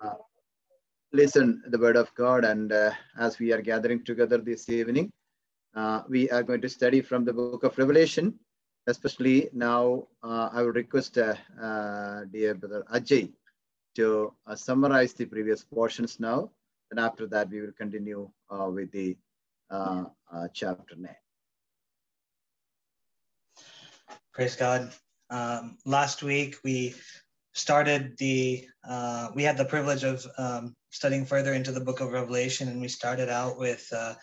uh, listen the word of God. And uh, as we are gathering together this evening, uh, we are going to study from the book of Revelation. Especially now, uh, I would request uh, dear brother Ajay to summarize the previous portions now. And after that, we will continue with the chapter 9. Praise God. Um, last week we started the, uh, we had the privilege of um, studying further into the book of Revelation, and we started out with uh,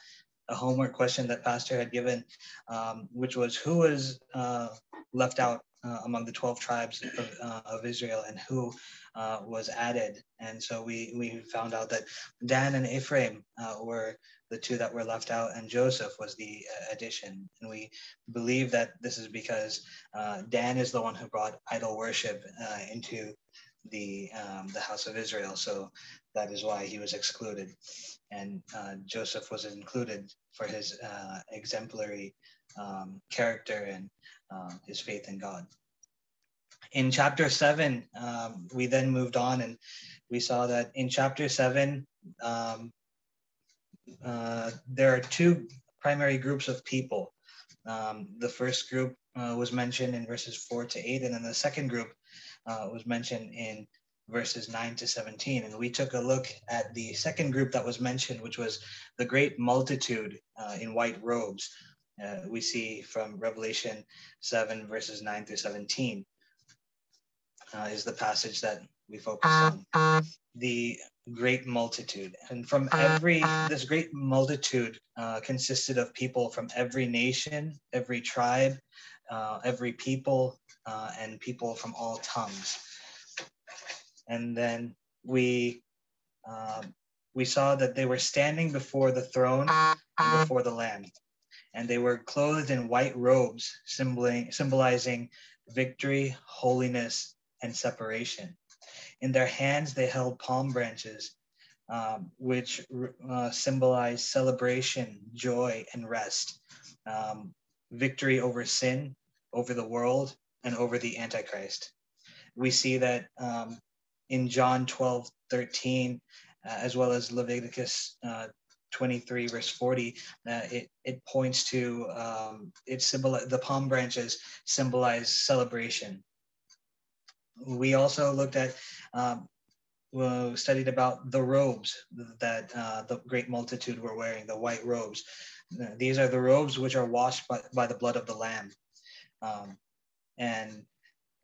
a homework question that Pastor had given, um, which was who was uh, left out uh, among the 12 tribes of, uh, of Israel and who uh, was added. And so we, we found out that Dan and Ephraim were the two that were left out, and Joseph was the uh, addition. And we believe that this is because uh, Dan is the one who brought idol worship into the um, the house of Israel. So that is why he was excluded, and uh, Joseph was included for his uh, exemplary um, character and um, his faith in God. In chapter seven, um, we then moved on and we saw that in chapter seven, um, uh, there are two primary groups of people. Um, the first group uh, was mentioned in verses four to eight, and then the second group uh, was mentioned in verses 9 to 17. And we took a look at the second group that was mentioned, which was the great multitude uh, in white robes. Uh, we see from Revelation 7, verses 9 through 17, uh, is the passage that we focus on. The great multitude. And from every, this great multitude uh, consisted of people from every nation, every tribe, uh, every people, uh, and people from all tongues. And then we um, we saw that they were standing before the throne and before the Lamb, and they were clothed in white robes, symbolizing, symbolizing victory, holiness, and separation. In their hands, they held palm branches, um, which uh, symbolize celebration, joy, and rest. Um, victory over sin, over the world, and over the Antichrist. We see that um, in John 12, 13, uh, as well as Leviticus uh, 23, verse 40, uh, it, it points to, um, it symbol the palm branches symbolize celebration. We also looked at, um, studied about the robes that uh, the great multitude were wearing, the white robes. These are the robes which are washed by, by the blood of the Lamb. Um, and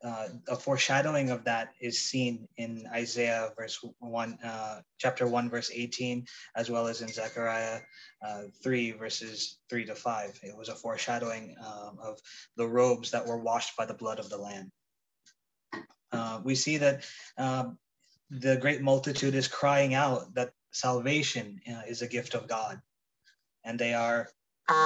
uh, a foreshadowing of that is seen in Isaiah verse one, uh, chapter one, verse 18, as well as in Zechariah uh, three, verses three to five. It was a foreshadowing um, of the robes that were washed by the blood of the Lamb. Uh, we see that um, the great multitude is crying out that salvation uh, is a gift of God, and they are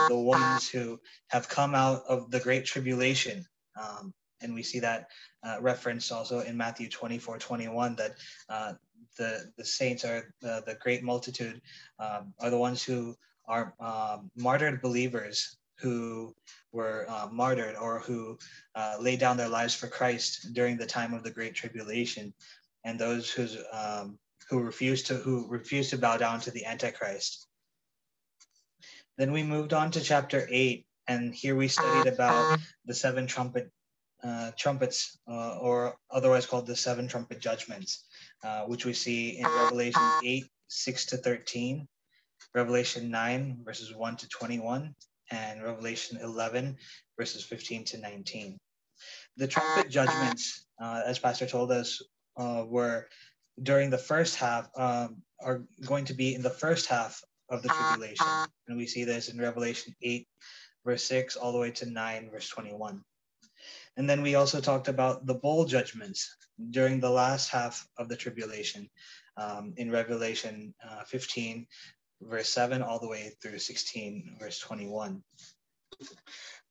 the ones who have come out of the great tribulation. Um, and we see that uh, referenced also in Matthew 24, 21, that uh, the, the saints are the, the great multitude um, are the ones who are um, martyred believers who were uh, martyred or who uh, laid down their lives for Christ during the time of the Great Tribulation, and those who's, um, who refused to who refuse to bow down to the Antichrist. Then we moved on to chapter eight, and here we studied about the seven trumpet uh, trumpets, uh, or otherwise called the seven trumpet judgments, uh, which we see in Revelation 8, 6 to 13, Revelation 9, verses 1 to 21, and Revelation 11, verses 15 to 19. The trumpet judgments, uh, as Pastor told us, uh, were during the first half, um, are going to be in the first half of the tribulation. And we see this in Revelation 8, verse 6, all the way to 9, verse 21. And then we also talked about the bowl judgments during the last half of the tribulation um, in Revelation uh, 15, verse 7, all the way through 16, verse 21.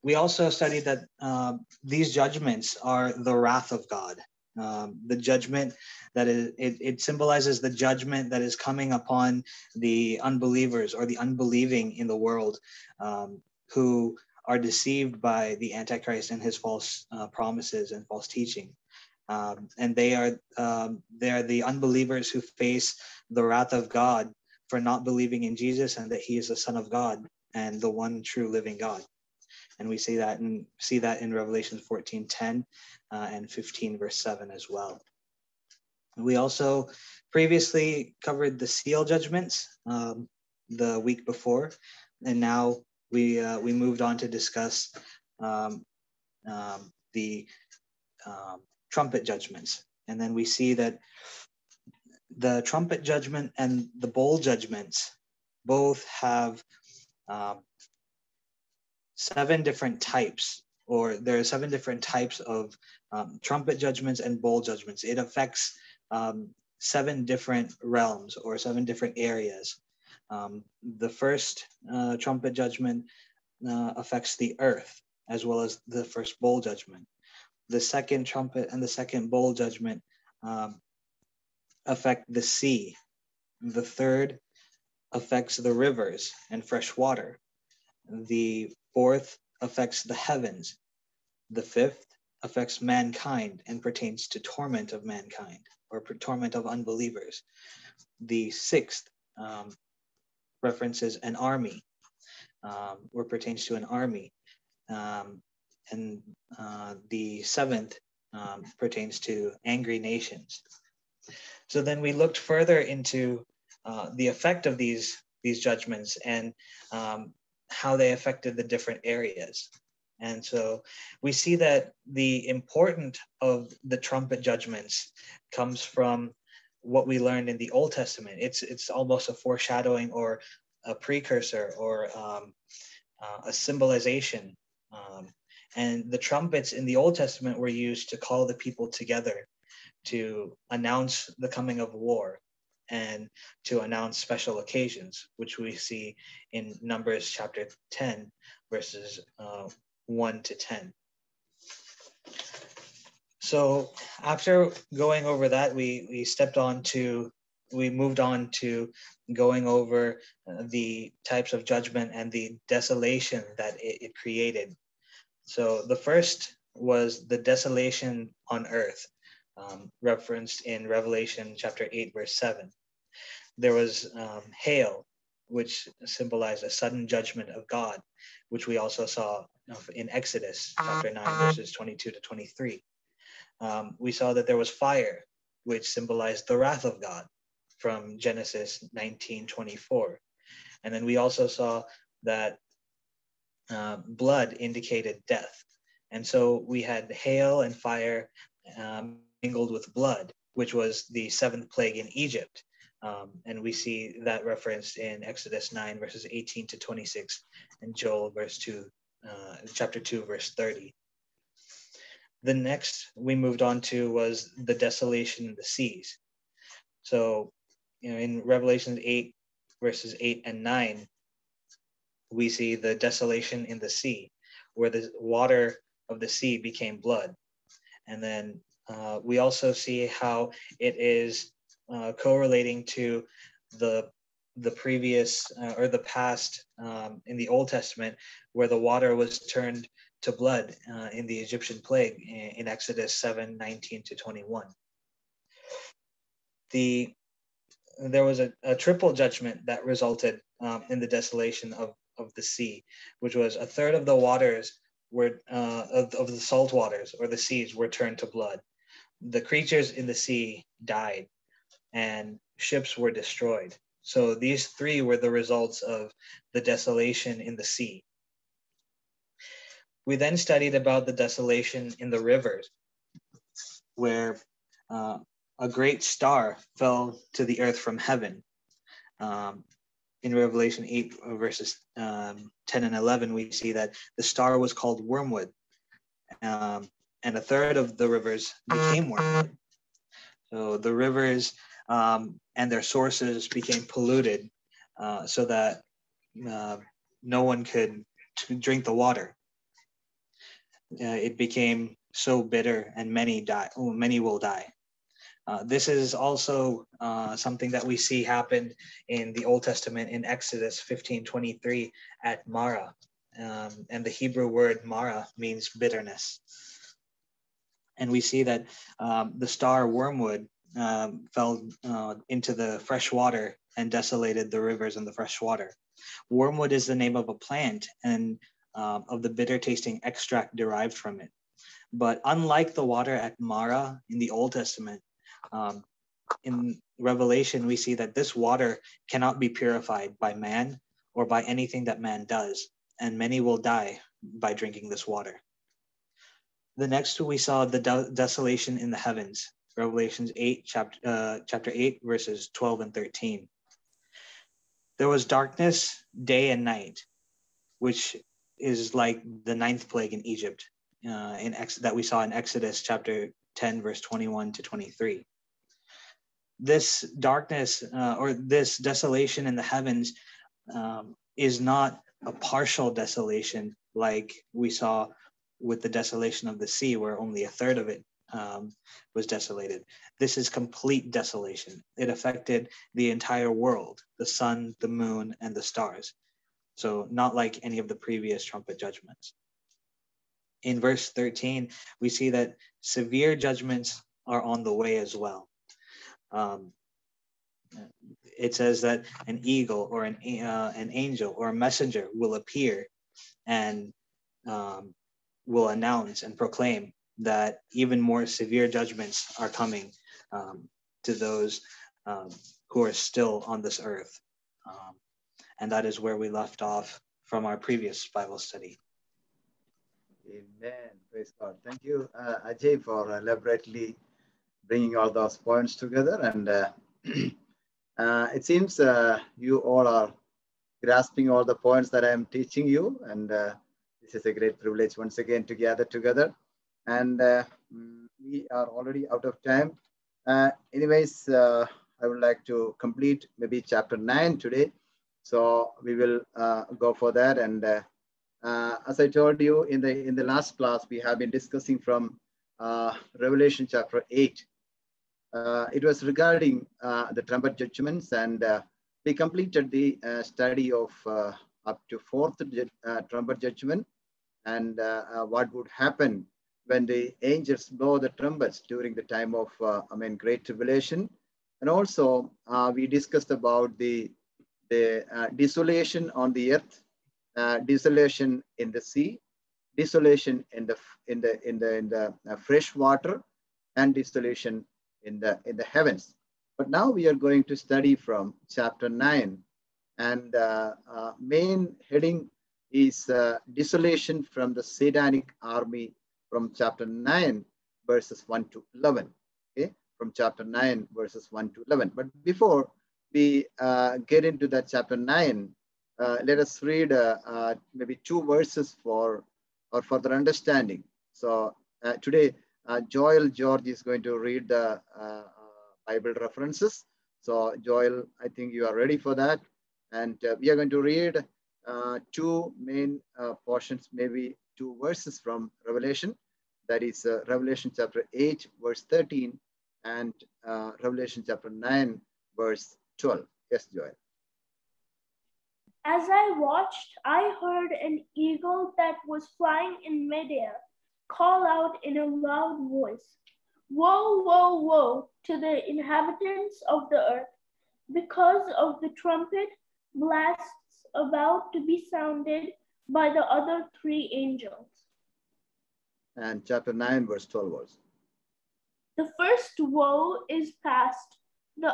We also studied that uh, these judgments are the wrath of God. Um, the judgment that is, it, it symbolizes the judgment that is coming upon the unbelievers or the unbelieving in the world um, who are deceived by the Antichrist and his false uh, promises and false teaching. Um, and they are um, they are the unbelievers who face the wrath of God for not believing in Jesus and that He is the Son of God and the one true living God. And we see that and see that in Revelation 14, 10 uh, and 15, verse 7 as well. We also previously covered the seal judgments um, the week before, and now we uh, we moved on to discuss um, um, the um, trumpet judgments, and then we see that the trumpet judgment and the bowl judgments both have um, seven different types, or there are seven different types of um, trumpet judgments and bowl judgments. It affects um, seven different realms or seven different areas. Um, the first uh, trumpet judgment uh, affects the earth, as well as the first bowl judgment. The second trumpet and the second bowl judgment um, affect the sea. The third affects the rivers and fresh water. The fourth affects the heavens. The fifth affects mankind and pertains to torment of mankind or torment of unbelievers. The sixth um, references an army um, or pertains to an army. Um, and uh, the seventh um, pertains to angry nations. So then we looked further into uh, the effect of these, these judgments and um, how they affected the different areas. And so we see that the important of the trumpet judgments comes from what we learned in the Old Testament. It's it's almost a foreshadowing or a precursor or um, uh, a symbolization. Um, and the trumpets in the Old Testament were used to call the people together to announce the coming of war and to announce special occasions, which we see in Numbers chapter 10, verses uh, 1 to 10. So after going over that, we, we stepped on to, we moved on to going over uh, the types of judgment and the desolation that it, it created. So the first was the desolation on earth um, referenced in Revelation chapter 8, verse 7. There was um, hail, which symbolized a sudden judgment of God, which we also saw in Exodus chapter 9, verses 22 to 23. Um, we saw that there was fire, which symbolized the wrath of God from Genesis 19 24. And then we also saw that uh, blood indicated death. And so we had hail and fire um, mingled with blood, which was the seventh plague in Egypt. Um, and we see that referenced in Exodus 9, verses 18 to 26, and Joel, verse 2, uh, chapter 2, verse 30. The next we moved on to was the desolation in the seas. So, you know, in Revelation 8, verses 8 and 9, we see the desolation in the sea, where the water of the sea became blood. And then uh, we also see how it is uh, correlating to the the previous uh, or the past um, in the Old Testament, where the water was turned to blood uh, in the Egyptian plague in, in, Exodus 7 19 to 21. The, there was a, a triple judgment that resulted um, in the desolation of, of the sea, which was a third of the waters were uh, of, of the salt waters or the seas were turned to blood the creatures in the sea died and ships were destroyed. So these three were the results of the desolation in the sea. We then studied about the desolation in the rivers, where uh, a great star fell to the earth from heaven. Um, in Revelation 8, verses um, 10 and 11, we see that the star was called wormwood. Um, and a third of the rivers became wormwood. So the rivers um, and their sources became polluted uh, so that uh, no one could drink the water. Uh, it became so bitter and many die, oh, many will die. Uh, this is also uh, something that we see happened in the Old Testament in Exodus 15 23 at Marah. Um, and the Hebrew word Marah means bitterness. And we see that um, the star wormwood um, fell uh, into the fresh water and desolated the rivers and the fresh water. Wormwood is the name of a plant and um, of the bitter tasting extract derived from it. But unlike the water at Marah in the Old Testament, um, in Revelation, we see that this water cannot be purified by man or by anything that man does, and many will die by drinking this water. The next we saw the de- desolation in the heavens, Revelations 8, chapter, uh, chapter 8, verses 12 and 13. There was darkness day and night, which is like the ninth plague in Egypt, uh, in Ex- that we saw in Exodus chapter 10, verse 21 to 23. This darkness uh, or this desolation in the heavens um, is not a partial desolation like we saw with the desolation of the sea, where only a third of it um, was desolated. This is complete desolation. It affected the entire world the sun, the moon, and the stars. So, not like any of the previous trumpet judgments. In verse 13, we see that severe judgments are on the way as well. Um, it says that an eagle or an, uh, an angel or a messenger will appear and um, will announce and proclaim that even more severe judgments are coming um, to those um, who are still on this earth. Um, and that is where we left off from our previous Bible study. Amen. Praise God. Thank you, uh, Ajay, for elaborately bringing all those points together. And uh, uh, it seems uh, you all are grasping all the points that I am teaching you. And uh, this is a great privilege once again to gather together. And uh, we are already out of time. Uh, anyways, uh, I would like to complete maybe chapter nine today. So we will uh, go for that. And uh, uh, as I told you in the in the last class, we have been discussing from Revelation chapter eight. it was regarding the trumpet judgments, and we completed the study of up to fourth trumpet judgment and what would happen when the angels blow the trumpets during the time of, uh, I mean, Great Tribulation. And also, uh, we discussed about the, the uh, desolation on the earth, uh, desolation in the sea, desolation in the in the in the in the uh, fresh water, and desolation in the in the heavens. But now we are going to study from chapter nine, and uh, main heading is desolation from the Satanic army from chapter 9, verses 1 to 11. Okay, from chapter 9, verses 1 to 11. But before we uh, get into that chapter 9, uh, let us read uh, uh maybe two verses for or further understanding. So uh, today, uh, Joel George is going to read the Bible references. So Joel, I think you are ready for that. And we are going to read two main portions, maybe two verses from Revelation that is uh, Revelation chapter 8, verse 13, and uh, Revelation chapter 9, verse 12. Yes, Joel. As I watched, I heard an eagle that was flying in midair call out in a loud voice Woe, woe, woe to the inhabitants of the earth, because of the trumpet blasts about to be sounded by the other three angels and chapter 9, verse 12 was. The first woe is past. The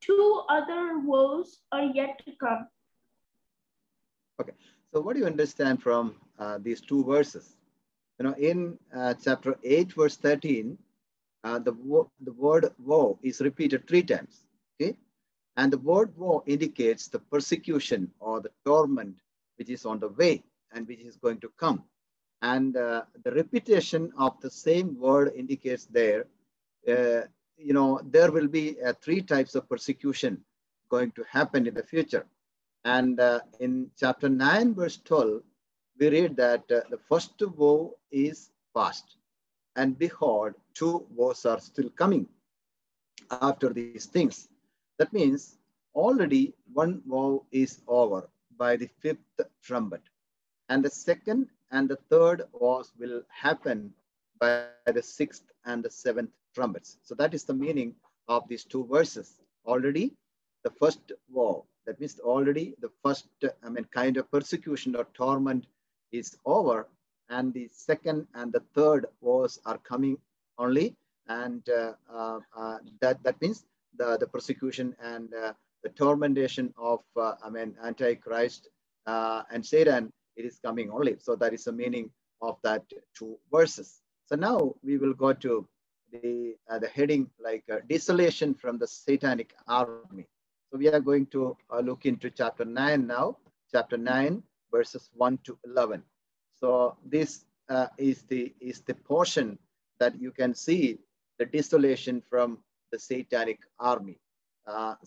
two other woes are yet to come. Okay, so what do you understand from uh, these two verses? You know, in uh, chapter 8, verse 13, uh, the, wo- the word woe is repeated three times. Okay, and the word war indicates the persecution or the torment which is on the way and which is going to come. And uh, the repetition of the same word indicates there, uh, you know, there will be uh, three types of persecution going to happen in the future. And uh, in chapter 9, verse 12, we read that uh, the first woe is past. And behold, two woes are still coming after these things. That means already one vow is over by the fifth trumpet. And the second and the third vows will happen by the sixth and the seventh trumpets. So that is the meaning of these two verses. Already the first vow, that means already the first, I mean, kind of persecution or torment is over and the second and the third woes are coming only and uh, uh, uh, that that means the the persecution and uh, the tormentation of uh, I mean antichrist uh, and Satan it is coming only. So that is the meaning of that two verses. So now we will go to the the heading like desolation from the satanic army. So we are going to look into chapter 9 now. Chapter 9 verses 1 to 11 so this is the is the portion that you can see the desolation from the satanic army.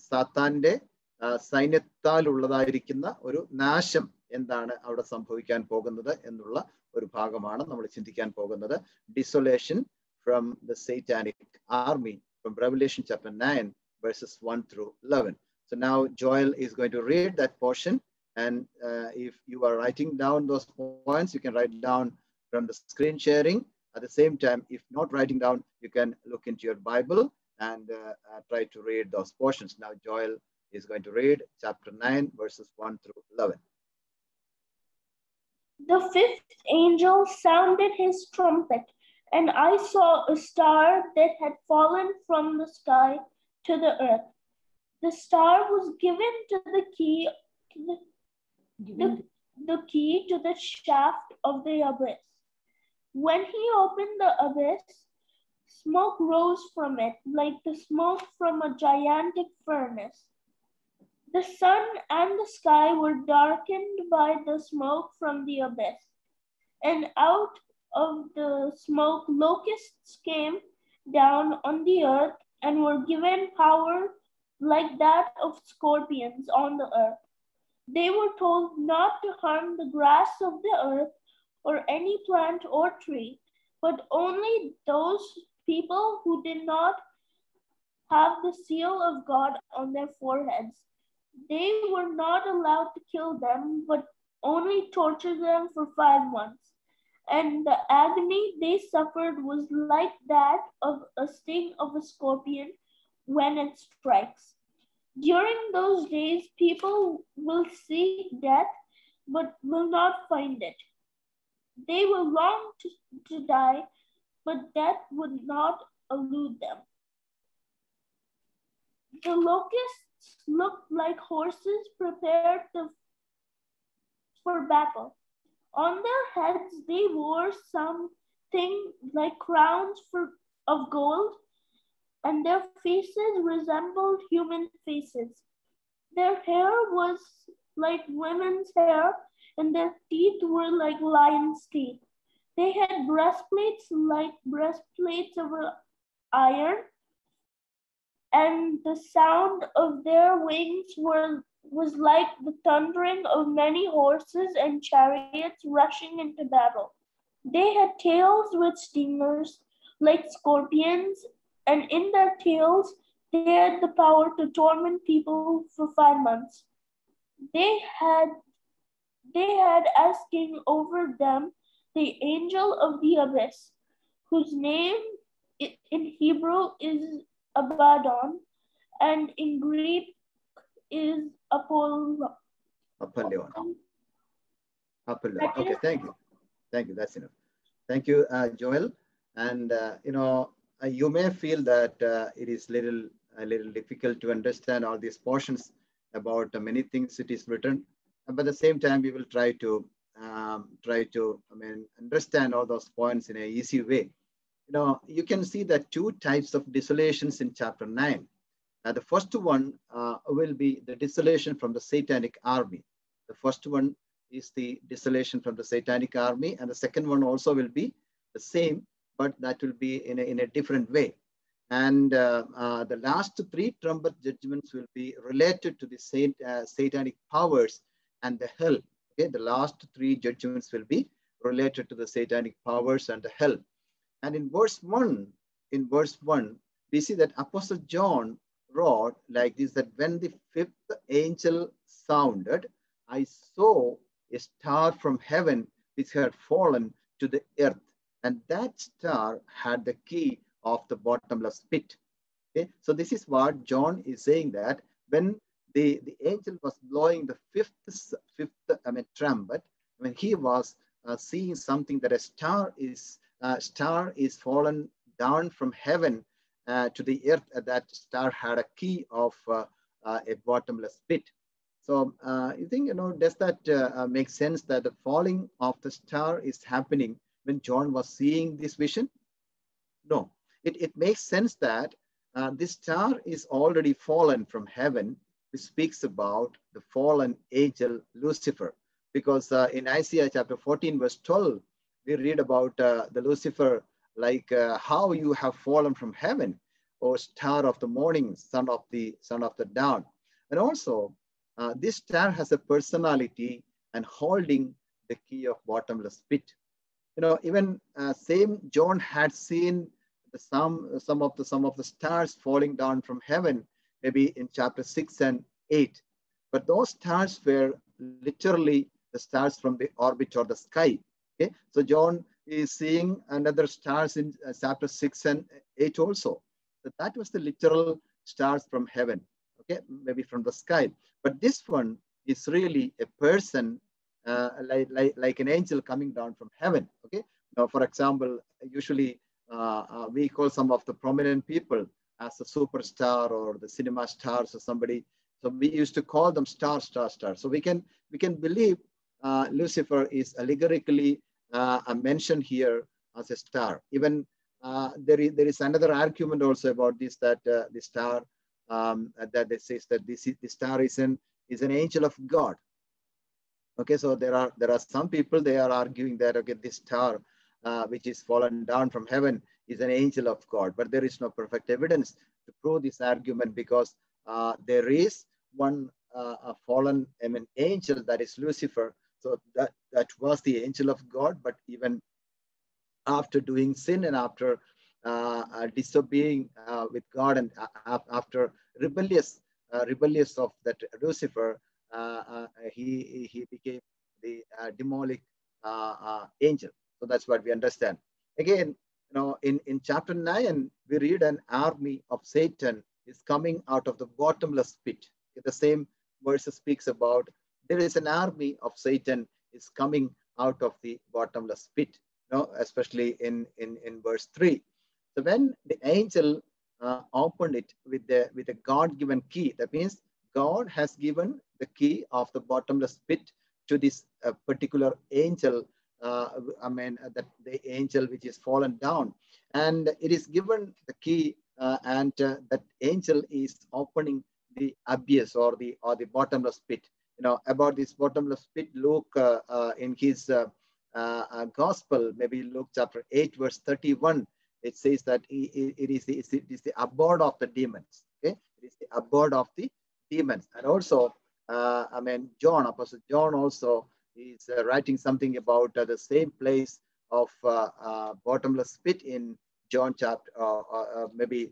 സാത്താന്റെ സൈന്യത്താൽ ഉള്ളതായിരിക്കുന്ന ഒരു നാശം എന്താണ് അവിടെ സംഭവിക്കാൻ പോകുന്നത് എന്നുള്ള ഒരു ഭാഗമാണ് നമ്മൾ ചിന്തിക്കാൻ പോകുന്നത് ഡിസൊലേഷൻ from the സേറ്റാനിക് army from revelation chapter nine verses 1 through 11. So now Joel is going to read that portion. And uh, if you are writing down those points, you can write down from the screen sharing. At the same time, if not writing down, you can look into your Bible and uh, uh, try to read those portions. Now, Joel is going to read chapter 9, verses 1 through 11. The fifth angel sounded his trumpet, and I saw a star that had fallen from the sky to the earth. The star was given to the key to the, the, the key to the shaft of the abyss. When he opened the abyss, smoke rose from it like the smoke from a gigantic furnace. The sun and the sky were darkened by the smoke from the abyss, and out of the smoke locusts came down on the earth and were given power like that of scorpions on the earth. They were told not to harm the grass of the earth or any plant or tree, but only those people who did not have the seal of God on their foreheads. They were not allowed to kill them, but only torture them for five months. And the agony they suffered was like that of a sting of a scorpion when it strikes. During those days, people will seek death, but will not find it. They will long to, to die, but death would not elude them. The locusts looked like horses prepared to, for battle. On their heads, they wore something like crowns for, of gold, and their faces resembled human faces. Their hair was like women's hair, and their teeth were like lions' teeth. They had breastplates like breastplates of iron, and the sound of their wings were was like the thundering of many horses and chariots rushing into battle. They had tails with stingers like scorpions, and in their tails they had the power to torment people for five months. They had they had as king over them the angel of the abyss, whose name in Hebrew is Abaddon, and in Greek is Apollo. Apollyon. Apollyon. Okay, thank you. Thank you. That's enough. Thank you, uh, Joel. And uh, you know, uh, you may feel that uh, it is little a little difficult to understand all these portions about uh, many things it is written, but at the same time, we will try to um, try to I mean understand all those points in a easy way. You know, you can see that two types of desolations in chapter nine. Uh, the first one uh, will be the desolation from the satanic army. The first one is the desolation from the satanic army, and the second one also will be the same, but that will be in a, in a different way. And uh, uh, the last three trumpet judgments will be related to the sat uh, satanic powers and the hell. Okay, the last three judgments will be related to the satanic powers and the hell. And in verse one, in verse one, we see that Apostle John wrote like this that when the fifth angel sounded, I saw a star from heaven which had fallen to the earth, and that star had the key of the bottomless pit. Okay, so this is what John is saying that when the, the angel was blowing the fifth, fifth I mean, trumpet, when he was uh, seeing something that a star is uh, star is fallen down from heaven uh, to the earth. Uh, that star had a key of uh, uh, a bottomless pit. So you think, you know, does that make sense that the falling of the star is happening when John was seeing this vision? No, it, it makes sense that this star is already fallen from heaven which speaks about the fallen angel Lucifer. Because uh, in Isaiah chapter 14, verse 12, we read about uh, the Lucifer, like uh, how you have fallen from heaven, O star of the morning, son of the son of the dawn. And also, uh, this star has a personality and holding the key of bottomless pit. You know, even uh, same John had seen some some of the some of the stars falling down from heaven maybe in chapter 6 and 8. But those stars were literally the stars from the orbit or the sky. Okay, so John is seeing another stars in uh, chapter 6 and 8 also. So that was the literal stars from heaven, okay, maybe from the sky. But this one is really a person, uh, like, like, like an angel coming down from heaven, okay. Now, for example, usually uh, uh, we call some of the prominent people as a superstar or the cinema stars or somebody. So we used to call them star, star, star. So we can we can believe uh, Lucifer is allegorically uh, mentioned here as a star. Even uh, there is there is another argument also about this that uh, the star um, that they says that this the star is an is an angel of God. Okay, so there are there are some people they are arguing that okay this star uh, which is fallen down from heaven is an angel of God. But there is no perfect evidence to prove this argument because uh, there is one uh, fallen I mean, angel that is Lucifer. So that, that was the angel of God, but even after doing sin and after uh, uh disobeying uh, with God and after rebellious rebellious of that Lucifer, he, he became the demonic angel. So that's what we understand. Again, you know, in, in chapter 9, we read an army of Satan is coming out of the bottomless pit. The same verse speaks about there is an army of Satan is coming out of the bottomless pit, you know, especially in, in, in verse 3. So when the angel uh, opened it with, the, with a God-given key, that means God has given the key of the bottomless pit to this uh, particular angel uh, I mean, uh, that the angel which is fallen down. And it is given the key uh, and uh, that angel is opening the abyss or the or the bottomless pit. You know, about this bottomless pit, Luke uh, uh, in his gospel, maybe Luke chapter 8, verse 31, it says that it, it, is the, it is the abode of the demons. Okay, it is the abode of the demons. And also, I mean, John, Apostle John also He's uh, writing something about uh, the same place of uh, uh bottomless pit in John chapter, uh, uh, maybe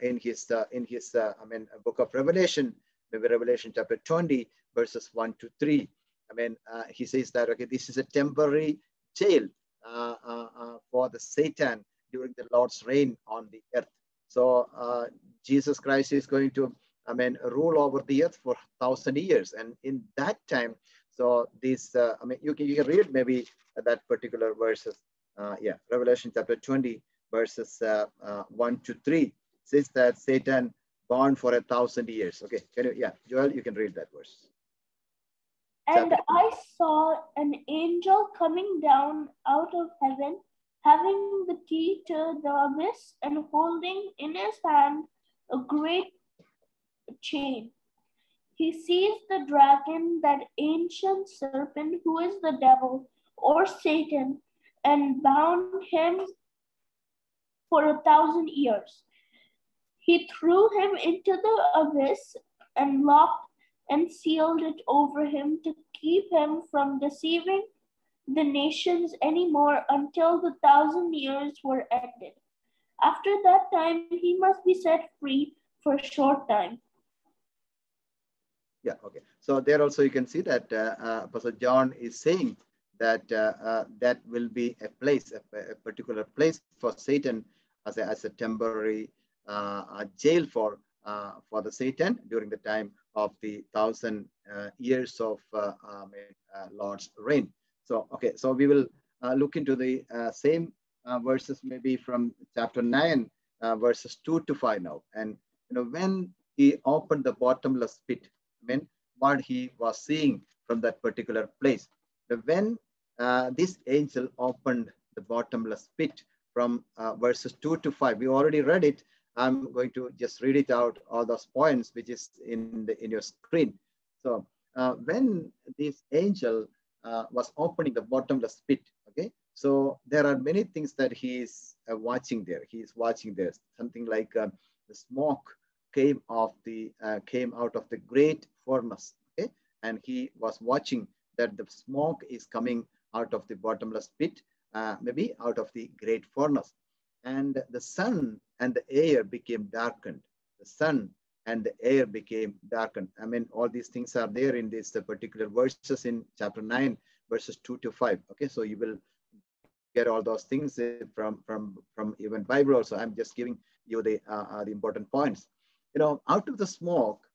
in his in his I mean book of Revelation, maybe Revelation chapter 20, verses 1 to 3. I mean, he says that okay, this is a temporary jail for the Satan during the Lord's reign on the earth. So uh, Jesus Christ is going to, I mean, rule over the earth for thousand years, and in that time, so this, uh, I mean, you can, you can read maybe that particular verses. Uh, yeah, Revelation chapter 20, verses uh, uh, 1 to 3 says that Satan born for a thousand years. Okay, can you, yeah, Joel, you can read that verse. And chapter. I saw an angel coming down out of heaven, having the key to the abyss and holding in his hand a great chain he seized the dragon, that ancient serpent who is the devil or Satan, and bound him for a thousand years. He threw him into the abyss and locked and sealed it over him to keep him from deceiving the nations anymore until the thousand years were ended. After that time, he must be set free for a short time. Yeah, okay. So there also you can see that uh, uh, Pastor John is saying that uh, uh, that will be a place, a, a, particular place for Satan as a, as a temporary uh, jail for for the Satan during the time of the thousand years of um, Lord's reign. So okay, so we will look into the same verses maybe from chapter nine, verses two to five now. And you know when he opened the bottomless pit, What he was seeing from that particular place. But When uh, this angel opened the bottomless pit from uh, verses 2 to 5. We already read it. I'm going to just read it out, all those points, which is in, the, in your screen. So uh, when this angel uh, was opening the bottomless pit, okay, so there are many things that he is uh, watching there. He is watching there. Something like uh, the smoke came off the came out of the great furnace, okay, and he was watching that the smoke is coming out of the bottomless pit, uh, maybe out of the great furnace. And the sun and the air became darkened. The sun and the air became darkened. I mean, all these things are there in these particular verses in chapter 9, verses 2 to 5. Okay, so you will get all those things uh, from, from, from even Bible also. I'm just giving you the, uh, uh, the important points. You know, out of the smoke,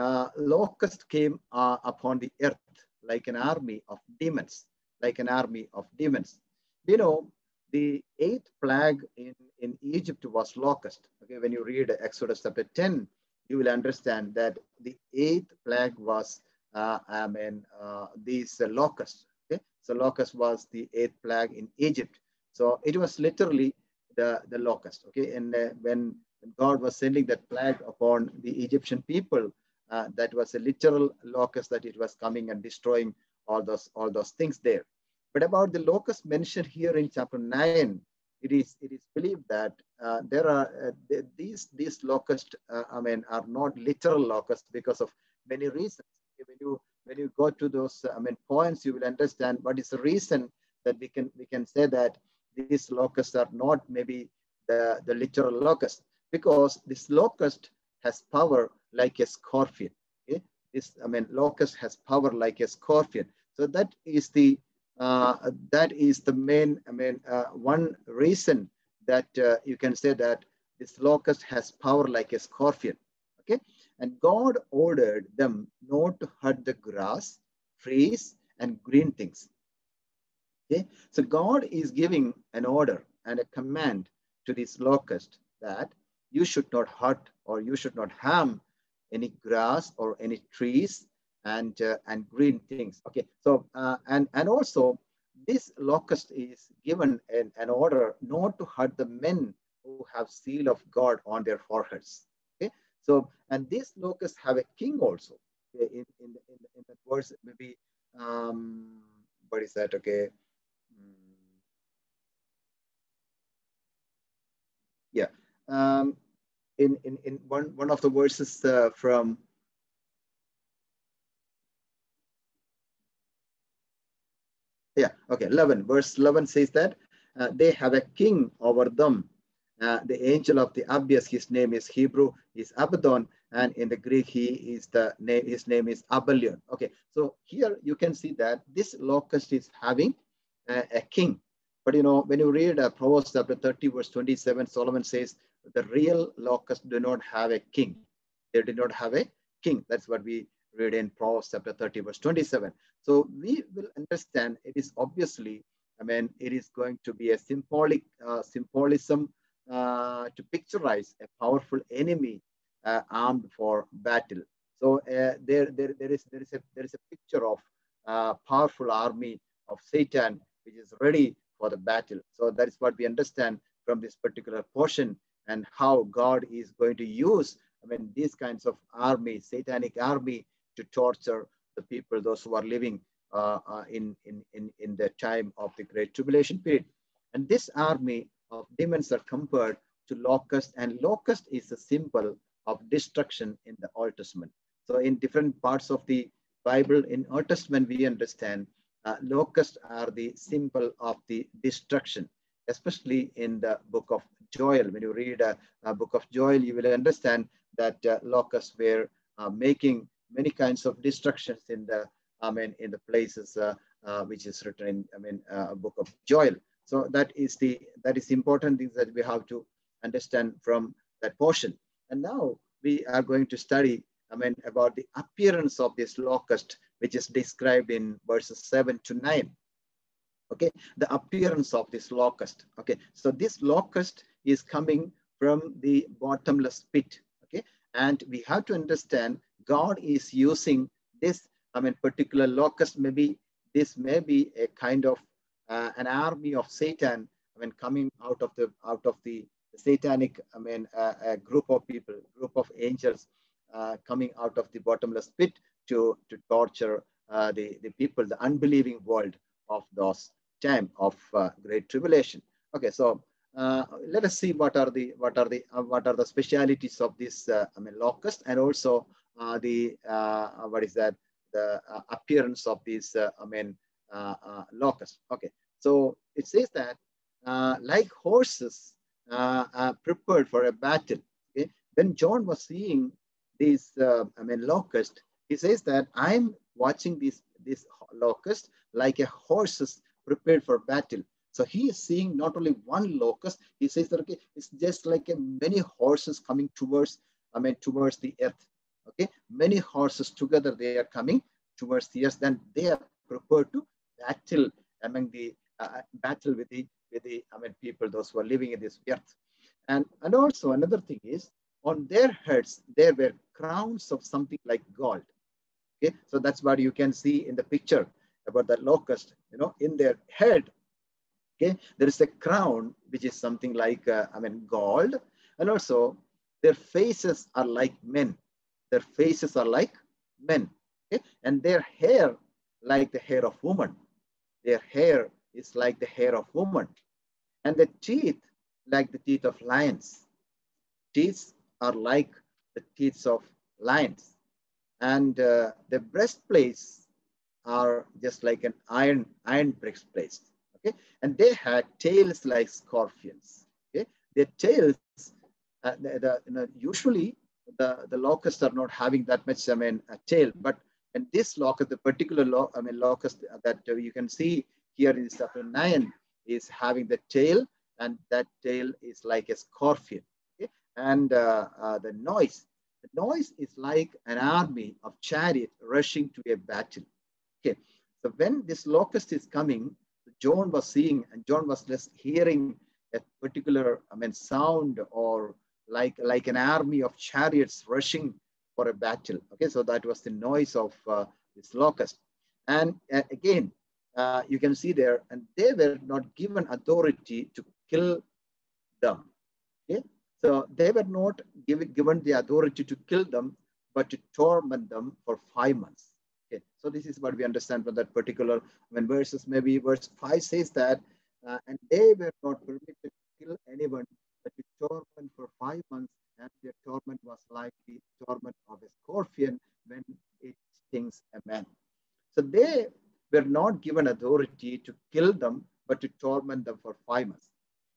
uh, locust came uh, upon the earth like an army of demons like an army of demons. You know, the eighth plague in, in Egypt was locust. Okay, when you read Exodus chapter 10, you will understand that the eighth plague was, uh, I mean, uh, these uh, locusts. Okay, so locust was the eighth plague in Egypt. So it was literally the, the locust. Okay, and uh, when God was sending that plague upon the Egyptian people, uh, that was a literal locust that it was coming and destroying all those all those things there. But about the locust mentioned here in chapter nine, it is it is believed that uh, there are uh, these these locusts. Uh, I mean, are not literal locusts because of many reasons. When you when you go to those I mean points, you will understand what is the reason that we can we can say that these locusts are not maybe the the literal locust because this locust has power like a scorpion. Okay? This I mean locust has power like a scorpion. So that is the uh, that is the main, I mean, uh, one reason that uh, you can say that this locust has power like a scorpion. Okay. And God ordered them not to hurt the grass, trees, and green things. Okay. So God is giving an order and a command to this locust that you should not hurt or you should not harm any grass or any trees and uh, and green things. Okay, so uh, and and also this locust is given an, an order not to hurt the men who have seal of God on their foreheads. Okay, so and these locusts have a king also. Okay? In in in, in that verse maybe um, what is that? Okay. Hmm. Yeah. Um, in, in, in one, one of the verses uh, from Yeah, okay, 11. Verse 11 says that uh, they have a king over them. Uh, the angel of the abyss, his name is Hebrew, is Abaddon, and in the Greek, he is the name, his name is Apollyon. Okay, so here you can see that this locust is having uh, a king. But you know, when you read uh, Proverbs chapter 30, verse 27, Solomon says, the real locusts do not have a king. They did not have a king. That's what we read in Proverbs chapter 30, verse 27. So we will understand it is obviously, I mean, it is going to be a symbolic uh, symbolism uh, to picturize a powerful enemy uh, armed for battle. So uh, there, there, there is there is a there is a picture of a uh, powerful army of Satan which is ready for the battle. So that is what we understand from this particular portion and how God is going to use I mean, these kinds of army, satanic army, to torture the people, those who are living uh, uh, in, in, in, in the time of the Great Tribulation period. And this army of demons are compared to locust, and locust is a symbol of destruction in the Old Testament. So in different parts of the Bible, in Old Testament, we understand uh, locusts are the symbol of the destruction, especially in the book of Joel. When you read a, a book of Joel, you will understand that uh, locusts were uh, making many kinds of destructions in the I mean in the places uh, uh, which is written in, I mean, uh, book of Joel. So that is the that is important things that we have to understand from that portion. And now we are going to study, I mean, about the appearance of this locust, which is described in verses seven to nine. Okay, the appearance of this locust. Okay, so this locust is coming from the bottomless pit. Okay, and we have to understand God is using this, I mean, particular locust. Maybe this may be a kind of uh, an army of Satan. I mean, coming out of the out of the satanic. I mean, uh, a group of people, group of angels uh, coming out of the bottomless pit to to torture uh, the the people, the unbelieving world of those time of uh, great tribulation. Okay, so uh, let us see what are the what are the uh, what are the specialities of this uh, I mean locust and also uh, the uh, what is that the appearance of these I mean locust. Okay, so it says that like horses prepared for a battle. Okay, when John was seeing these I mean locust, he says that I'm watching this this locust like a horses prepared for battle. So he is seeing not only one locust, he says that okay, it's just like a many horses coming towards, I mean, towards the earth. Okay, many horses together they are coming towards the earth, then they are prepared to battle among the uh, uh, battle with the with the I mean people, those who are living in this earth. And and also another thing is on their heads there were crowns of something like gold. Okay, so that's what you can see in the picture about the locust, you know, in their head, okay, there is a crown, which is something like, uh, I mean, gold. And also their faces are like men. Their faces are like men, okay? And their hair like the hair of woman. Their hair is like the hair of woman. And the teeth like the teeth of lions. Teeth are like the teeth of lions. And uh, the breastplates are just like an iron iron bricks placed. Okay, and they had tails like scorpions. Okay, their tails. Uh, the, the, you know, usually the the locusts are not having that much. I mean, a tail, but and this locust, the particular lo I mean locust that uh, you can see here in nine, is having the tail, and that tail is like a scorpion. Okay, and uh, uh, the noise. The noise is like an army of chariot rushing to a battle. Okay, so when this locust is coming, John was seeing and John was just hearing a particular, I mean, sound or like, like an army of chariots rushing for a battle. Okay, so that was the noise of uh, this locust. And uh, again, uh, you can see there, and they were not given authority to kill them. Okay, so they were not given, given the authority to kill them, but to torment them for five months. Okay, so this is what we understand from that particular, when verses maybe verse 5 says that, uh, and they were not permitted to kill anyone, but to torment for five months, and their torment was like the torment of a scorpion when it stings a man. So they were not given authority to kill them, but to torment them for five months.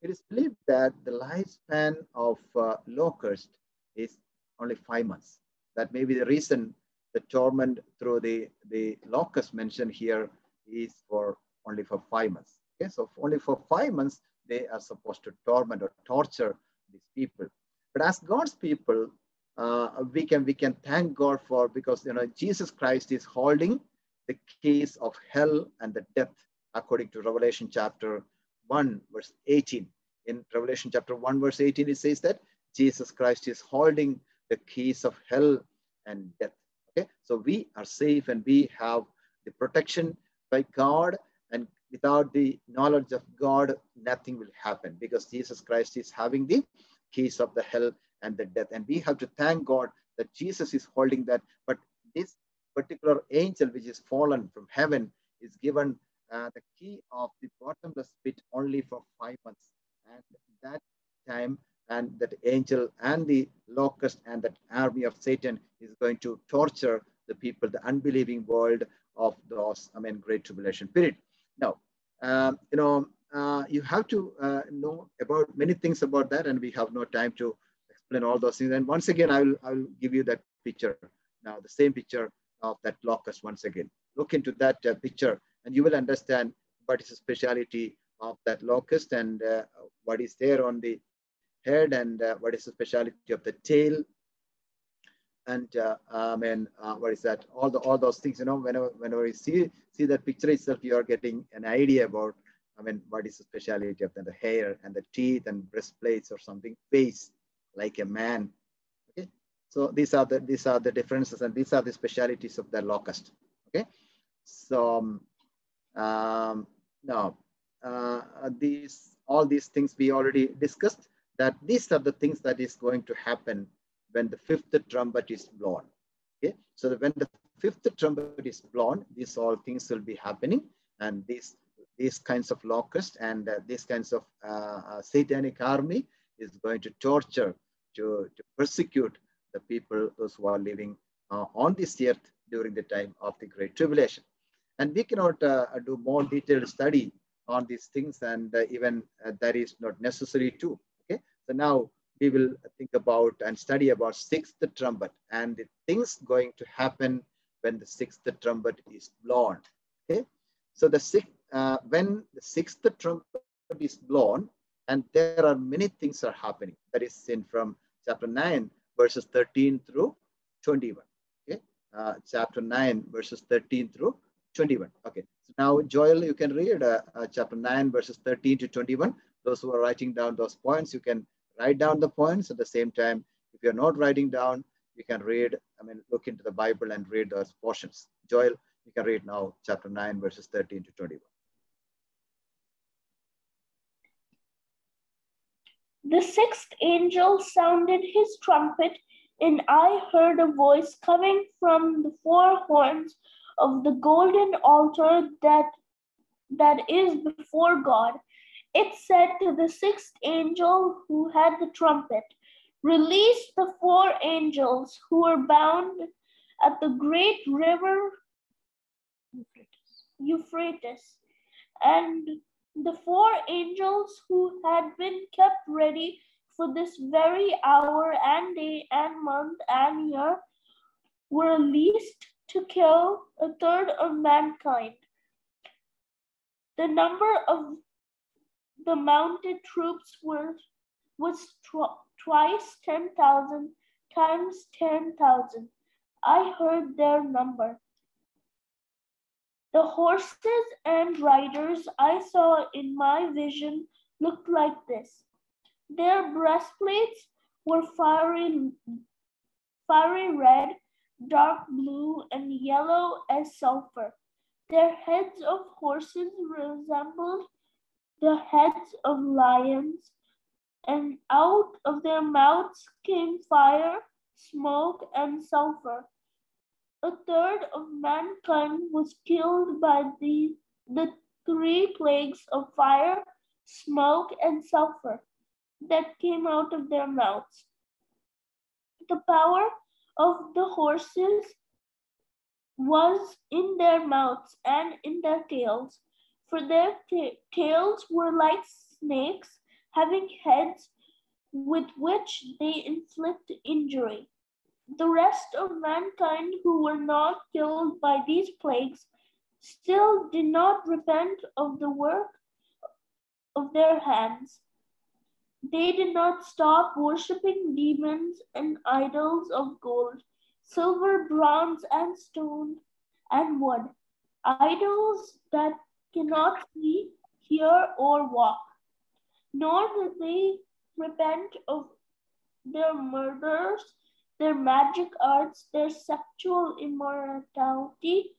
It is believed that the lifespan of uh, locust is only five months. That may be the reason the torment through the, the locust mentioned here is for only for five months. Okay, so only for five months, they are supposed to torment or torture these people. But as God's people, uh, we can we can thank God for because you know Jesus Christ is holding the keys of hell and the death, according to Revelation chapter 1, verse 18. In Revelation chapter 1, verse 18, it says that Jesus Christ is holding the keys of hell and death. Okay, so we are safe and we have the protection by God, and without the knowledge of God, nothing will happen because Jesus Christ is having the keys of the hell and the death. And we have to thank God that Jesus is holding that. But this particular angel, which is fallen from heaven, is given uh, the key of the bottomless pit only for five months. And that time, and that angel and the locust and that army of Satan is going to torture the people, the unbelieving world of those, I mean, great tribulation period. Now, um, you know, uh, you have to uh, know about many things about that, and we have no time to explain all those things. And once again, I will, I will give you that picture now, the same picture of that locust once again. Look into that uh, picture and you will understand what is the speciality of that locust and uh, what is there on the head and uh, what is the speciality of the tail and uh, I mean, uh, what is that? All the all those things, you know, whenever whenever you see see that picture itself, you are getting an idea about, I mean, what is the speciality of the, the hair and the teeth and breastplates or something, face like a man. Okay, so these are the these are the differences and these are the specialities of the locust. Okay, so um, um now uh, these all these things we already discussed that these are the things that is going to happen when the fifth trumpet is blown. Okay, so when the fifth trumpet is blown, these all things will be happening, and these these kinds of locusts and uh, these kinds of uh, uh, satanic army is going to torture, to, to persecute the people, those who are living uh, on this earth during the time of the Great Tribulation. And we cannot uh, do more detailed study on these things, and uh, even that is not necessary too. So now we will think about and study about sixth trumpet and the things going to happen when the sixth trumpet is blown. Okay, so the sixth uh, when the sixth trumpet is blown, and there are many things are happening. That is seen from chapter nine verses thirteen through twenty-one. Okay, uh, chapter nine verses thirteen through twenty-one. Okay, so now Joel, you can read uh, uh chapter nine verses thirteen to twenty-one. Those who are writing down those points, you can write down the points at the same time. If you're not writing down, you can read, I mean, look into the Bible and read those portions. Joel, you can read now chapter 9, verses 13 to 21. The sixth angel sounded his trumpet, and I heard a voice coming from the four horns of the golden altar that, that is before God it said to the sixth angel who had the trumpet, Release the four angels who were bound at the great river Euphrates, and the four angels who had been kept ready for this very hour and day and month and year were released to kill a third of mankind. The number of the mounted troops were was twice 10,000 times 10,000. I heard their number. The horses and riders I saw in my vision looked like this. Their breastplates were fiery, fiery red, dark blue, and yellow as sulfur. Their heads of horses resembled the heads of lions, and out of their mouths came fire, smoke, and sulfur. A third of mankind was killed by the, the three plagues of fire, smoke, and sulfur that came out of their mouths. The power of the horses was in their mouths and in their tails for their tails were like snakes, having heads with which they inflict injury. The rest of mankind who were not killed by these plagues still did not repent of the work of their hands. They did not stop worshiping demons and idols of gold, silver, bronze, and stone, and wood, idols that cannot see, hear, or walk, nor did they repent of their murders, their magic arts, their sexual immorality,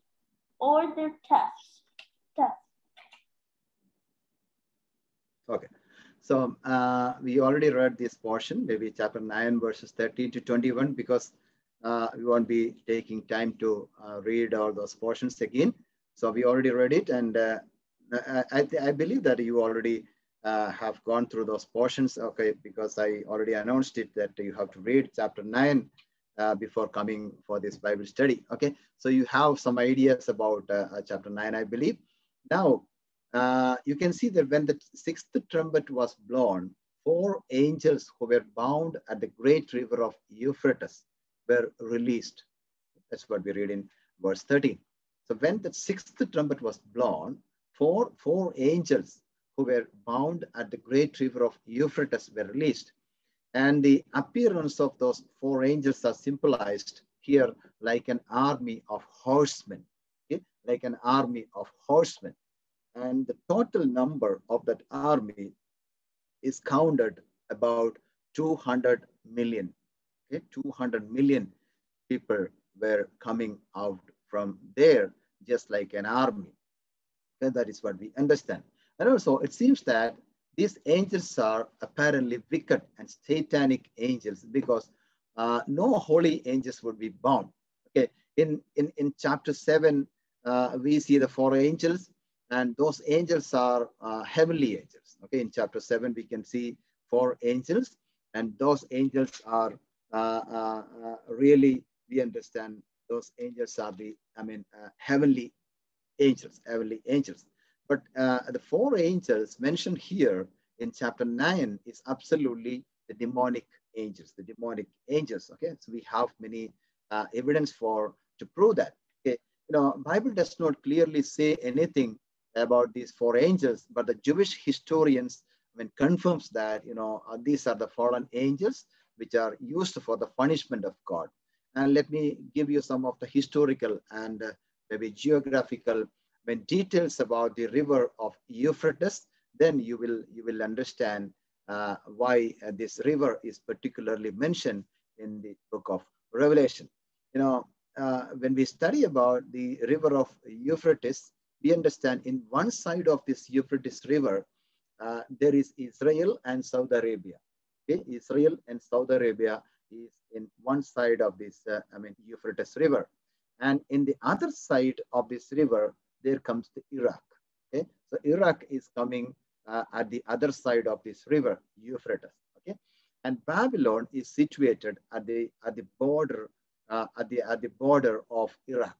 or their thefts. Theft. Okay. So uh, we already read this portion, maybe chapter 9, verses 13 to 21, because uh, we won't be taking time to uh, read all those portions again. So we already read it, and uh, I, I believe that you already uh, have gone through those portions, okay, because I already announced it that you have to read chapter 9 uh, before coming for this Bible study, okay? So you have some ideas about uh, uh chapter 9, I believe. Now, uh, you can see that when the sixth trumpet was blown, four angels who were bound at the great river of Euphrates were released. That's what we read in verse 13. So when the sixth trumpet was blown, four, four angels who were bound at the great river of Euphrates were released. And the appearance of those four angels are symbolized here like an army of horsemen, okay? like an army of horsemen. And the total number of that army is counted about 200 million. Okay? 200 million people were coming out from there, just like an army. That is what we understand. And also, it seems that these angels are apparently wicked and satanic angels because uh, no holy angels would be bound. Okay, in, in, in chapter 7, uh, we see the four angels, and those angels are uh, heavenly angels. Okay, in chapter 7, we can see four angels, and those angels are uh, uh, uh, really, we understand those angels are the, I mean, heavenly angels, heavenly angels. But the four angels mentioned here in chapter 9 is absolutely the demonic angels, the demonic angels. Okay, so we have many uh, evidence for to prove that. Okay, you know, Bible does not clearly say anything about these four angels, but the Jewish historians I mean confirms that you know uh, these are the fallen angels which are used for the punishment of God. And let me give you some of the historical and uh, maybe geographical when details about the river of Euphrates. Then you will you will understand uh, why uh, this river is particularly mentioned in the book of Revelation. You know, uh, when we study about the river of Euphrates, we understand in one side of this Euphrates river, uh, there is Israel and Saudi Arabia. Okay? Israel and Saudi Arabia is in one side of this, uh, I mean, Euphrates river. And in the other side of this river, there comes the Iraq. Okay? So Iraq is coming uh, at the other side of this river, Euphrates. Okay, and Babylon is situated at the at the border uh, at the at the border of Iraq.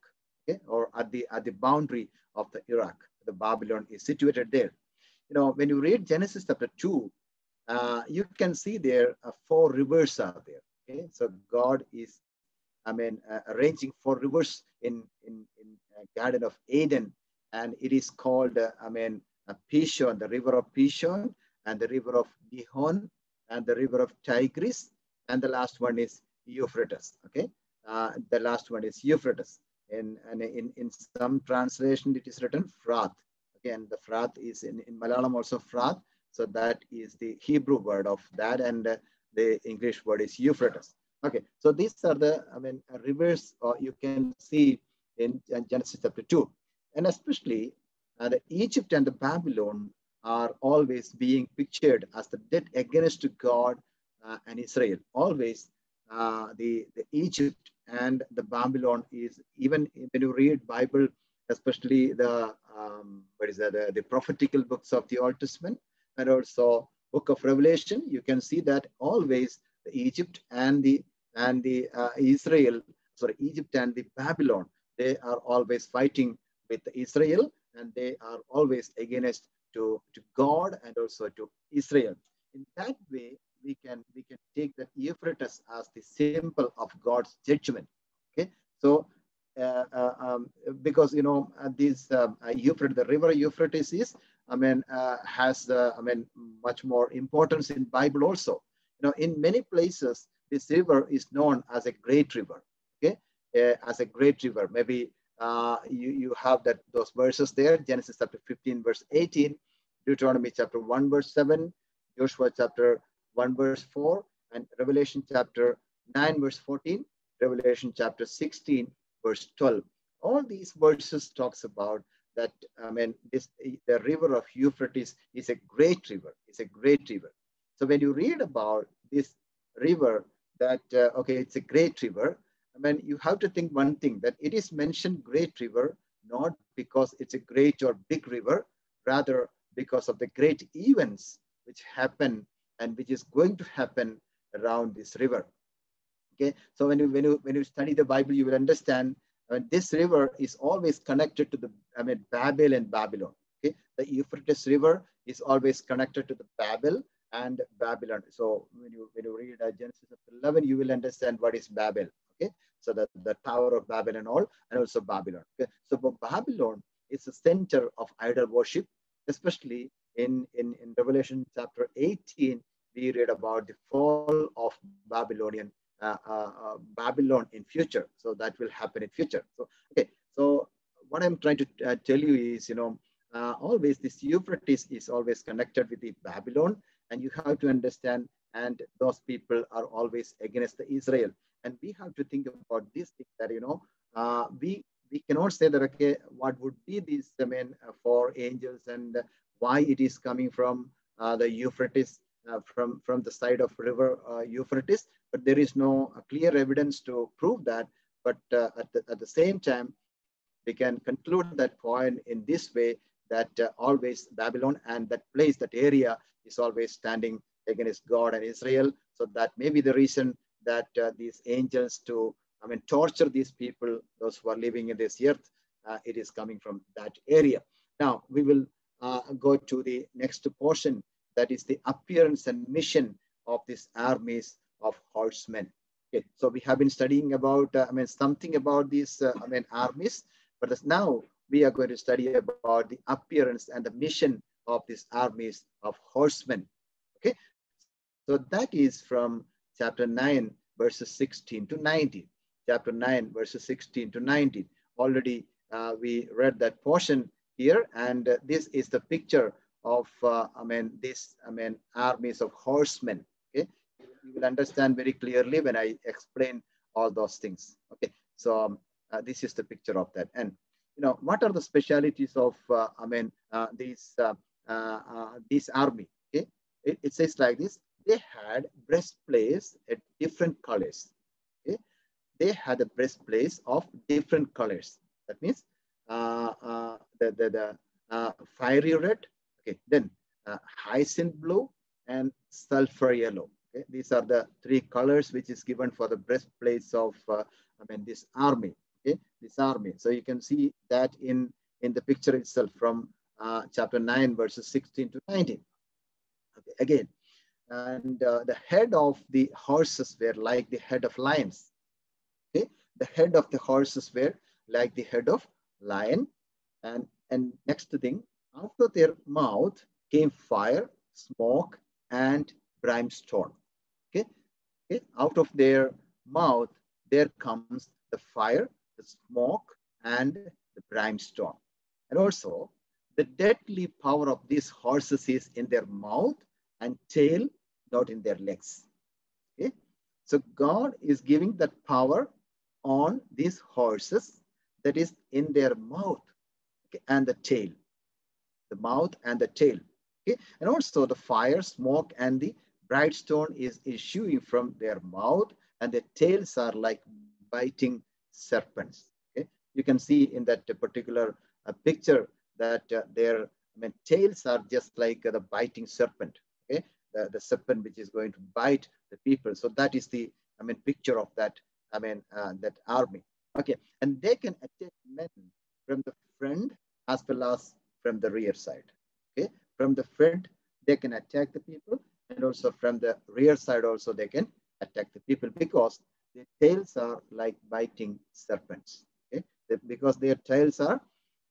Okay, or at the at the boundary of the Iraq. The Babylon is situated there. You know, when you read Genesis chapter two, uh, you can see there uh, four rivers are there. Okay, so God is, I mean, uh, arranging for rivers in in in uh, Garden of Eden, and it is called, I mean, Pishon, the river of Pishon, and the river of Gihon, and the river of Tigris, and the last one is Euphrates. Okay, uh, the last one is Euphrates. In, and in, in some translation, it is written Frat. Again, the Frat is in, in Malayalam also Frat. So that is the Hebrew word of that, and uh, the English word is Euphrates. Okay, so these are the, I mean, rivers uh, you can see in Genesis chapter 2. And especially uh, the Egypt and the Babylon are always being pictured as the dead against God uh, and Israel. Always uh, the, the Egypt and the Babylon is, even when you read Bible, especially the, um, what is that, the, the prophetical books of the Old Testament and also book of Revelation, you can see that always Egypt and the, and the uh, Israel, sorry, Egypt and the Babylon, they are always fighting with Israel and they are always against to, to God and also to Israel. In that way, we can we can take that Euphrates as the symbol of God's judgment. Okay, so uh, uh, um, because you know uh, this um, uh, Euphrates, the river Euphrates is, I mean, uh, has I mean much more importance in Bible also. You know, in many places, this river is known as a great river. Okay, uh, as a great river. Maybe uh, you, you have that those verses there, Genesis chapter 15, verse 18, Deuteronomy chapter 1, verse 7, Joshua chapter 1, verse 4, and Revelation chapter 9, verse 14, Revelation chapter 16, verse 12. All these verses talks about that, I mean, this, the river of Euphrates is a great river. It's a great river. So when you read about this river, that, uh, okay, it's a great river, I mean, you have to think one thing that it is mentioned great river, not because it's a great or big river, rather because of the great events which happen and which is going to happen around this river. Okay, so when you when you when you study the Bible, you will understand Mean, this river is always connected to the I mean Babel and Babylon. Okay, the Euphrates River is always connected to the Babel and Babylon. So when you when you read uh, Genesis 11, you will understand what is Babel. Okay, so the, the Tower of Babel and all, and also Babylon. Okay, so Babylon is the center of idol worship, especially in, in, in Revelation chapter 18, we read about the fall of Babylonian uh, uh, uh, Babylon in future. So that will happen in future. So okay. So what I'm trying to uh, tell you is, you know, uh, always this Euphrates is always connected with the Babylon, and you have to understand. And those people are always against the Israel, and we have to think about this thing that you know uh, we we cannot say that okay, what would be this I mean for angels and why it is coming from the Euphrates uh, from, from the side of river uh, Euphrates, but there is no uh, clear evidence to prove that. But at, the, at the same time, we can conclude that point in this way that always Babylon and that place, that area is always standing against God and Israel. So that may be the reason that uh, these angels to, I mean, torture these people, those who are living in this earth, uh, it is coming from that area. Now we will uh, go to the next portion that is the appearance and mission of these armies of horsemen. Okay, so we have been studying about, uh, I mean, something about these, uh, I mean, armies, but now we are going to study about the appearance and the mission of these armies of horsemen. Okay, so that is from chapter 9, verses 16 to 19. Chapter 9, verses 16 to 19. Already uh, we read that portion here, and uh, this is the picture of, uh, I mean, this, I mean, armies of horsemen. You will understand very clearly when I explain all those things. Okay, so um, uh, this is the picture of that. And you know, what are the specialities of, uh, I mean, uh, these uh, uh, this army? Okay, it, it says like this: they had breastplates at different colors. Okay, they had a breastplates of different colors. That means the the the fiery red, Okay, then uh, hyacinth blue and sulfur yellow. Okay, these are the three colors which is given for the breastplates of, uh, I mean, this army. Okay, this army. So you can see that in in the picture itself from uh, chapter 9 verses 16 to 19. Okay, again, and uh, the head of the horses were like the head of lions. Okay, the head of the horses were like the head of lion, and and next thing out of their mouth came fire, smoke, and brimstone. Okay? Out of their mouth, there comes the fire, the smoke, and the brimstone. And also, the deadly power of these horses is in their mouth and tail, not in their legs. Okay? So God is giving that power on these horses that is in their mouth and the tail the mouth and the tail. Okay? And also the fire, smoke, and the brimstone is issuing from their mouth, and the tails are like biting serpents. Okay? You can see in that particular uh, picture that uh, their I mean, tails are just like uh, the biting serpent. Okay? The, the serpent which is going to bite the people. So that is the I mean picture of that I mean uh, that army. Okay, and they can attack men from the front as well as from the rear side. Okay, from the front they can attack the people, and also from the rear side also they can attack the people because their tails are like biting serpents. Okay, because their tails are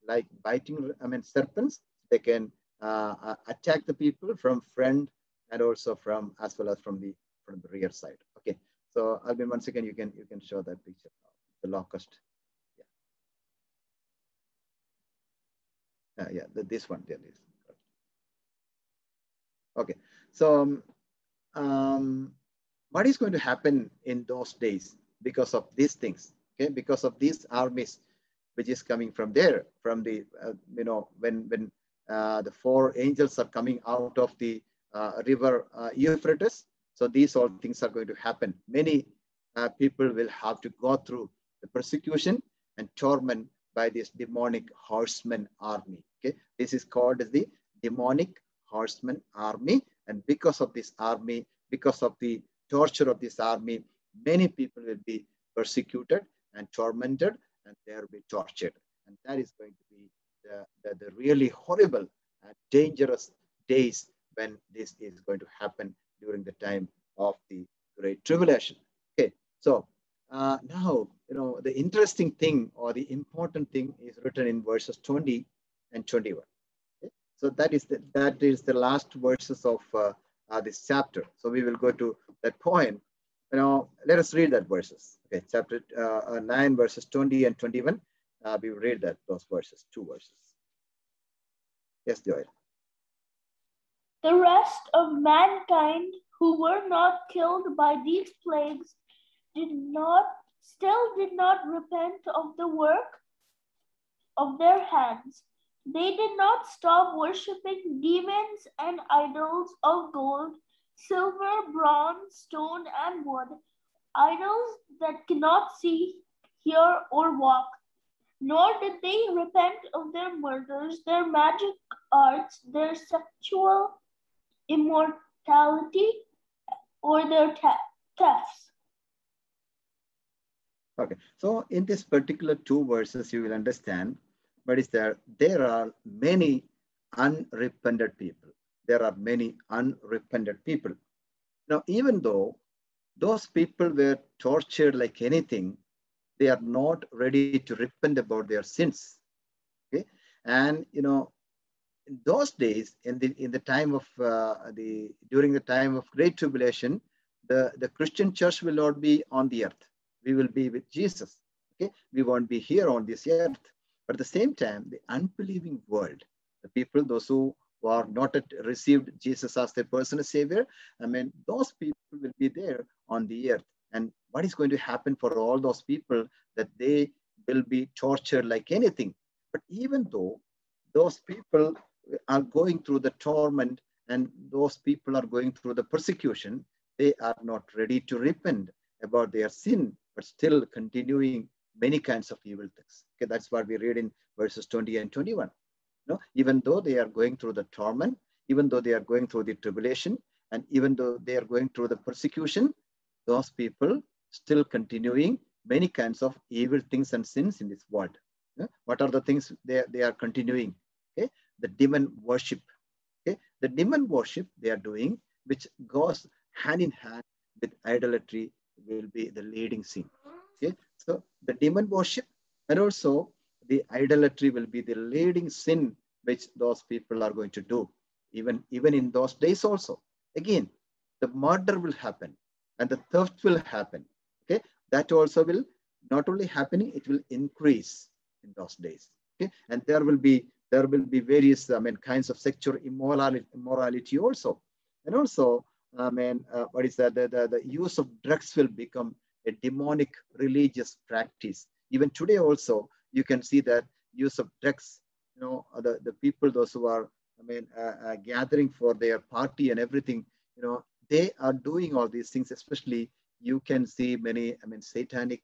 like biting, I mean serpents, they can uh, uh, attack the people from front and also from as well as from the from the rear side. Okay, so I Albin, once again you can you can show that picture, the locust. Uh, yeah, the, this one, there is. Okay, so um, um, what is going to happen in those days because of these things? Okay, because of these armies, which is coming from there, from the uh, you know when when uh, the four angels are coming out of the uh, river uh, Euphrates. So these all things are going to happen. Many uh, people will have to go through the persecution and torment by this demonic horseman army. Okay, this is called as the demonic horseman army. And because of this army, because of the torture of this army, many people will be persecuted and tormented and they will be tortured. And that is going to be the, the, the really horrible and dangerous days when this is going to happen during the time of the Great Tribulation. Okay, so uh, now, you know, the interesting thing or the important thing is written in verses 20 and 21. So that is the, that is the last verses of uh, uh, this chapter. So we will go to that point. You know, let us read that verses. Okay, chapter uh, uh, 9, verses 20 and 21. Uh, we will read that those verses, two verses. Yes, Joy. The rest of mankind who were not killed by these plagues did not still did not repent of the work of their hands. They did not stop worshiping demons and idols of gold, silver, bronze, stone, and wood, idols that cannot see, hear, or walk. Nor did they repent of their murders, their magic arts, their sexual immortality, or their thefts. Okay, so in this particular two verses, you will understand what is there. There are many unrepented people. There are many unrepented people. Now, even though those people were tortured like anything, they are not ready to repent about their sins. Okay, and you know, in those days, in the in the time of uh, the during the time of great tribulation, the the Christian church will not be on the earth we will be with Jesus. Okay, we won't be here on this earth. But at the same time, the unbelieving world, the people, those who are not received Jesus as their personal savior, I mean, those people will be there on the earth. And what is going to happen for all those people that they will be tortured like anything. But even though those people are going through the torment and those people are going through the persecution, they are not ready to repent about their sin but still continuing many kinds of evil things. Okay, that's what we read in verses 20 and 21. No, even though they are going through the torment, even though they are going through the tribulation, and even though they are going through the persecution, those people still continuing many kinds of evil things and sins in this world. Yeah? What are the things they, they are continuing? Okay, the demon worship. Okay, the demon worship they are doing, which goes hand in hand with idolatry will be the leading sin. Okay, so the demon worship and also the idolatry will be the leading sin which those people are going to do. Even, even in those days also. Again, the murder will happen and the theft will happen. Okay, that also will not only happening, it will increase in those days. Okay, and there will be there will be various I mean kinds of sexual immorality, immorality also, and also I mean, uh, what is that? The, the, the use of drugs will become a demonic religious practice. Even today also, you can see that use of drugs, you know, the, the people, those who are, I mean, uh, uh, gathering for their party and everything, you know, they are doing all these things, especially you can see many, I mean, satanic,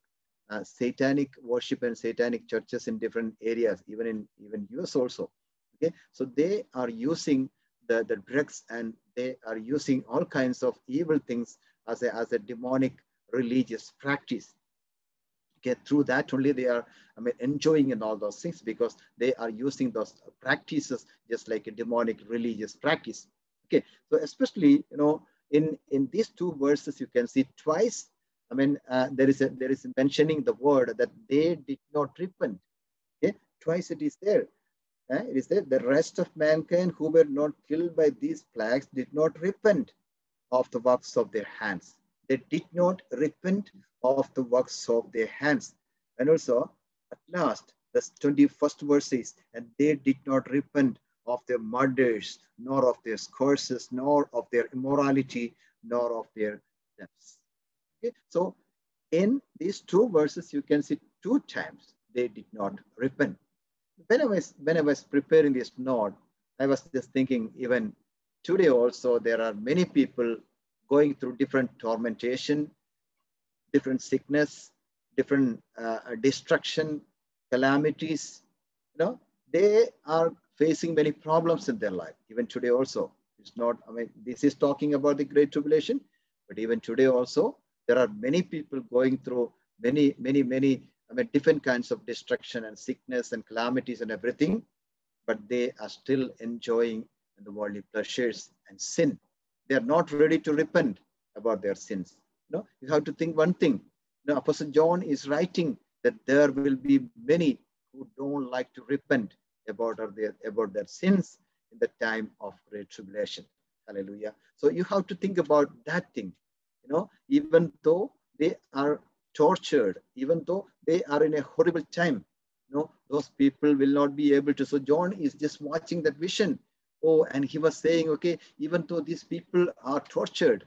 uh, satanic worship and satanic churches in different areas, even in even US also. Okay, so they are using the, the drugs and they are using all kinds of evil things as a, as a demonic religious practice. Okay, through that only they are I mean, enjoying in all those things because they are using those practices just like a demonic religious practice. Okay, so especially, you know, in, in these two verses, you can see twice, I mean, uh, there is a, there is mentioning the word that they did not repent. Okay, twice it is there. Uh, it is there, the rest of mankind who were not killed by these plagues did not repent of the works of their hands. They did not repent of the works of their hands. And also, at last, the 21st verse says, and they did not repent of their murders, nor of their curses, nor of their immorality, nor of their deaths. Okay? So, in these two verses, you can see two times they did not repent when I was when I was preparing this note, I was just thinking even today also there are many people going through different tormentation, different sickness, different uh, destruction, calamities. You know, they are facing many problems in their life. Even today also, it's not. I mean, this is talking about the Great Tribulation, but even today also, there are many people going through many, many, many I mean, different kinds of destruction and sickness and calamities and everything, but they are still enjoying the worldly pleasures and sin. They are not ready to repent about their sins. No, you have to think one thing. Now, Apostle John is writing that there will be many who don't like to repent about their, about their sins in the time of great tribulation. Hallelujah. So you have to think about that thing. You know, even though they are tortured, even though they are in a horrible time, you know, those people will not be able to. So John is just watching that vision. Oh, and he was saying, okay, even though these people are tortured,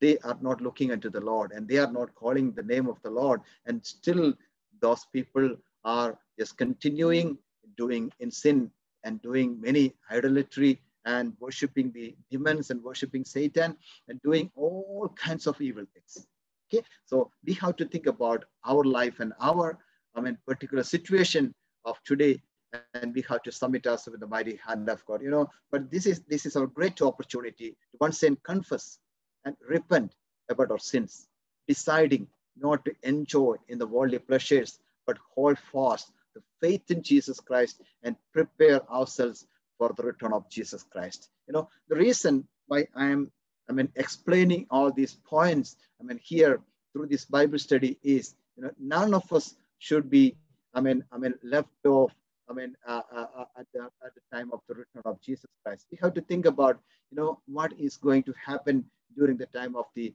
they are not looking unto the Lord and they are not calling the name of the Lord. And still those people are just continuing doing in sin and doing many idolatry and worshiping the demons and worshiping Satan and doing all kinds of evil things. Okay, so we have to think about our life and our, um, I mean, particular situation of today, and we have to submit ourselves with the mighty hand of God. You know, but this is this is our great opportunity to once again confess and repent about our sins, deciding not to enjoy in the worldly pleasures, but hold fast the faith in Jesus Christ and prepare ourselves for the return of Jesus Christ. You know, the reason why I am, I mean, explaining all these points, I mean, here through this Bible study is, you know, none of us should be, I mean, I mean, left off, I mean, uh, uh, uh at, the, at the time of the return of Jesus Christ. We have to think about, you know, what is going to happen during the time of the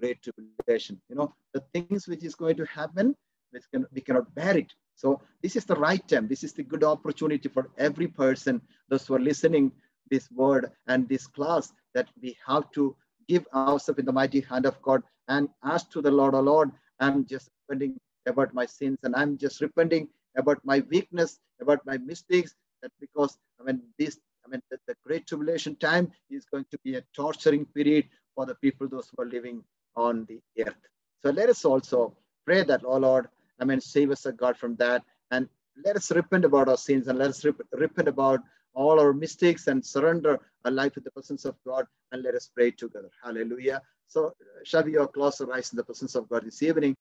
great tribulation. You know, the things which is going to happen, which can, we cannot bear it. So this is the right time. This is the good opportunity for every person, those who are listening this word and this class, that we have to give ourselves in the mighty hand of God and ask to the Lord, oh Lord, I'm just repenting about my sins and I'm just repenting about my weakness, about my mistakes, that because I mean this, I mean the, the great tribulation time is going to be a torturing period for the people, those who are living on the earth. So let us also pray that, oh Lord, I mean, save us, a God, from that. And let us repent about our sins and let us rep- repent about all our mistakes and surrender our life in the presence of God and let us pray together. Hallelujah. So, uh, shall we all close our eyes in the presence of God this evening?